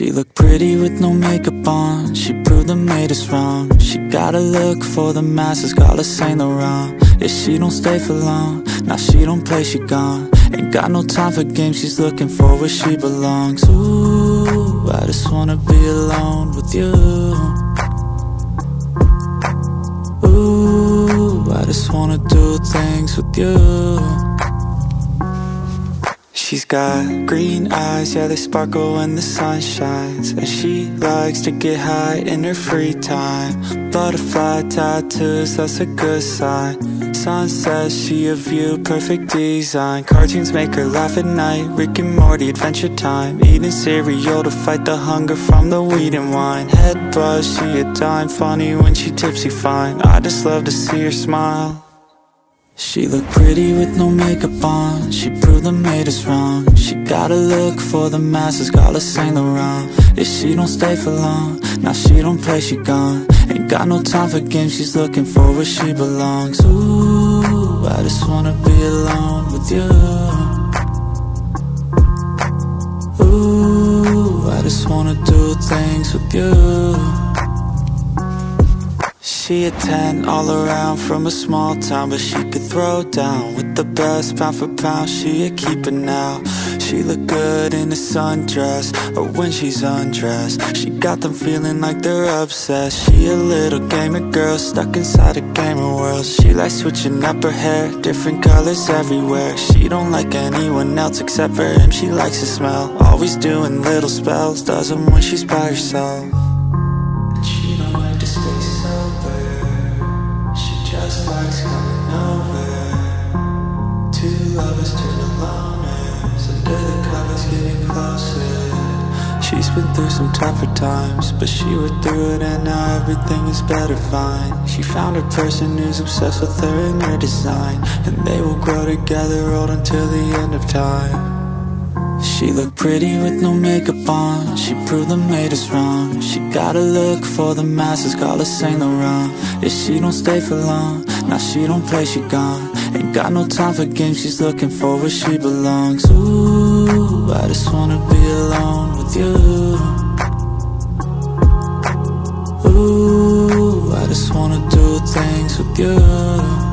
She looked pretty with no makeup on. She proved them made us wrong. She got a look for the masses Call her Saint Laurent. Yeah, she don't stay for long Now she don't play, she gone. Ain't got no time for games She's looking for where she belongs. Ooh, I just wanna be alone with you. Ooh, I just wanna do things with you She's got green eyes, yeah they sparkle when the sun shines. And she likes to get high in her free time. Butterfly tattoos, that's a good sign. Sunset, she a view, perfect design. Cartoons make her laugh at night. Rick and Morty, Adventure Time. Eating cereal to fight the hunger from the weed and wine. Head buzz, she a dime Funny when she tipsy fine. I just love to see her smile she looked pretty with no makeup on. She proved the made us wrong. She got a look for the masses Call her Saint Laurent Yeah, she don't stay for long Now she don't play, she gone. Ain't got no time for games She's looking for where she belongs. Ooh, I just wanna be alone with you. Ooh, I just wanna do things with you she a 10 all around from a small town But she could throw down with the best pound for pound She a keeper now. She look good in a sundress Or when she's undressed She got them feeling like they're obsessed. She a little gamer girl stuck inside a gamer world. She likes switching up her hair Different colors everywhere. She don't like anyone else except for him She likes the smell. Always doing little spells Does them when she's by herself. She don't like to stay She's been through some tougher times But she went through it and now everything is better fine. She found a person who's obsessed with her and her design And they will grow together old until the end of time. She looked pretty with no makeup on. She proved the made us wrong. She got a look for the masses Call her Saint Laurent. If she don't stay for long. Now she don't play, she gone Ain't got no time for games She's looking for where she belongs. Ooh, I just wanna be alone with you. Ooh, I just wanna do things with you